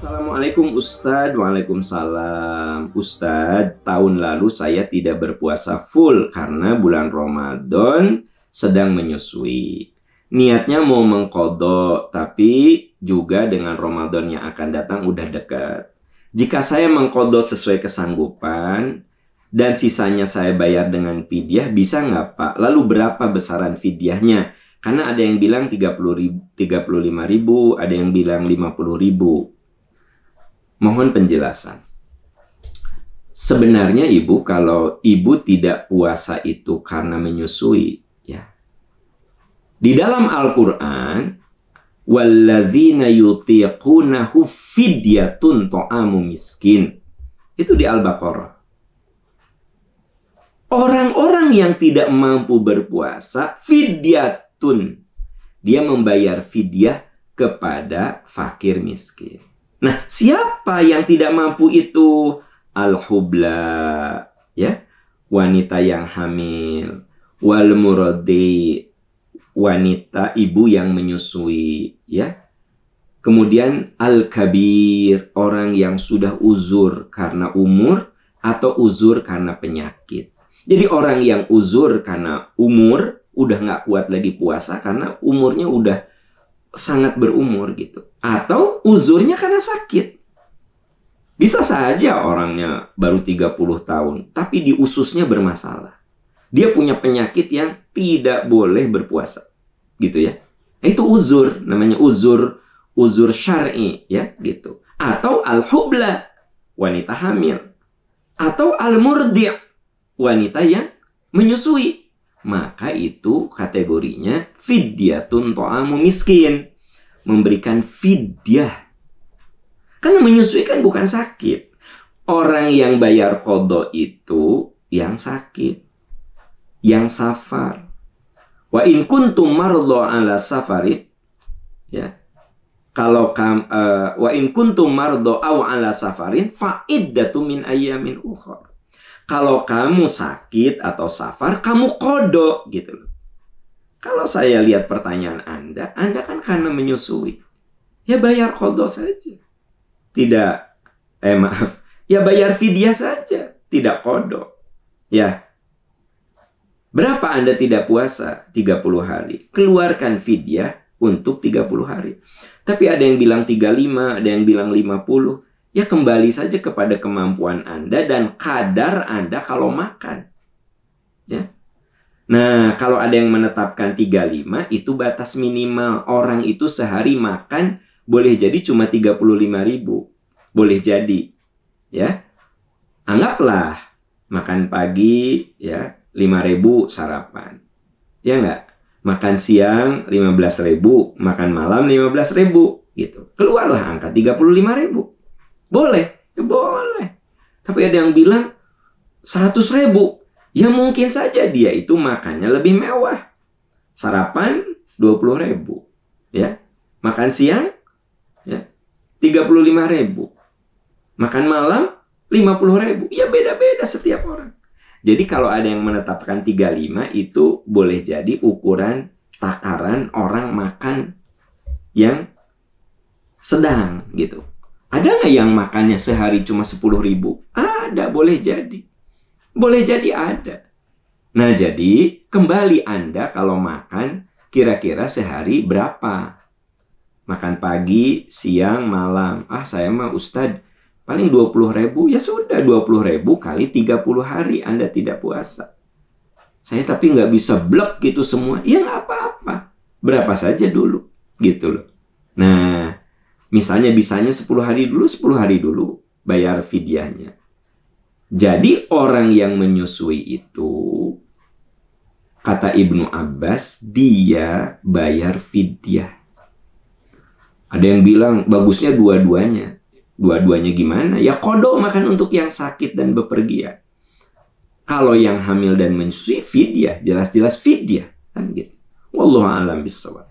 Assalamualaikum Ustadz. Waalaikumsalam. Ustadz tahun lalu saya tidak berpuasa full Karena bulan Ramadan sedang menyusui. Niatnya mau mengkodok Tapi juga dengan Ramadan yang akan datang udah dekat. Jika saya mengkodok sesuai kesanggupan Dan sisanya saya bayar dengan fidyah Bisa nggak Pak? Lalu berapa besaran fidyahnya? Karena ada yang bilang 30 ribu, 35 ribu Ada yang bilang 50 ribu Mohon penjelasan. Sebenarnya ibu kalau ibu tidak puasa itu karena menyusui, ya. Di dalam Al-Qur'an walladzina yutiqunahu fidyatun ta'amu miskin. Itu di Al-Baqarah. Orang-orang yang tidak mampu berpuasa fidyatun. Dia membayar fidyah kepada fakir miskin. Nah, siapa yang tidak mampu itu? Al-hubla, ya. Wanita yang hamil. Wal muradi, wanita ibu yang menyusui, ya. Kemudian al-kabir, orang yang sudah uzur karena umur atau uzur karena penyakit. Jadi orang yang uzur karena umur udah nggak kuat lagi puasa karena umurnya udah sangat berumur gitu. Atau uzurnya karena sakit. Bisa saja orangnya baru 30 tahun, tapi di ususnya bermasalah. Dia punya penyakit yang tidak boleh berpuasa. Gitu ya. Itu uzur, namanya uzur uzur syar'i ya gitu. Atau al-hubla, wanita hamil. Atau al-murdi' wanita yang menyusui. Maka itu kategorinya fidyatun to'amu miskin memberikan fidyah. Karena menyusui kan bukan sakit. Orang yang bayar kodo itu yang sakit. Yang safar. Wa in kuntum mardo ala safarin. Ya. Kalau kam, uh, wa in kuntum mardo aw ala safarin fa min ayyamin ukhra. Kalau kamu sakit atau safar, kamu kodok gitu loh. Kalau saya lihat pertanyaan Anda, Anda kan karena menyusui. Ya bayar kodok saja. Tidak, eh maaf, ya bayar fidyah saja. Tidak kodok. Ya, Berapa Anda tidak puasa? 30 hari. Keluarkan fidyah untuk 30 hari. Tapi ada yang bilang 35, ada yang bilang 50. Ya kembali saja kepada kemampuan Anda dan kadar Anda kalau makan. Ya. Nah, kalau ada yang menetapkan 35 itu batas minimal. Orang itu sehari makan boleh jadi cuma 35 ribu. Boleh jadi. Ya. Anggaplah makan pagi ya 5 ribu sarapan. Ya enggak? Makan siang 15 ribu, makan malam 15 ribu. Gitu. Keluarlah angka 35 ribu. Boleh? Ya boleh. Tapi ada yang bilang 100 ribu. Ya mungkin saja dia itu makannya lebih mewah. Sarapan 20 ribu. Ya. Makan siang ya 35 ribu. Makan malam 50 ribu. Ya beda-beda setiap orang. Jadi kalau ada yang menetapkan 35 itu boleh jadi ukuran takaran orang makan yang sedang gitu. Ada nggak yang makannya sehari cuma 10 ribu? Ada, boleh jadi. Boleh jadi ada. Nah, jadi kembali Anda kalau makan kira-kira sehari berapa? Makan pagi, siang, malam. Ah, saya mah Ustadz paling 20 ribu. Ya sudah 20 ribu kali 30 hari Anda tidak puasa. Saya tapi nggak bisa blok gitu semua. Ya nggak apa-apa. Berapa saja dulu. Gitu loh. Nah, misalnya bisanya 10 hari dulu, 10 hari dulu bayar fidyahnya. Jadi orang yang menyusui itu kata Ibnu Abbas dia bayar fidyah. Ada yang bilang bagusnya dua-duanya. Dua-duanya gimana? Ya kodok makan untuk yang sakit dan bepergian. Kalau yang hamil dan menyusui fidyah, jelas-jelas fidyah kan gitu. Wallahu a'lam bishawab.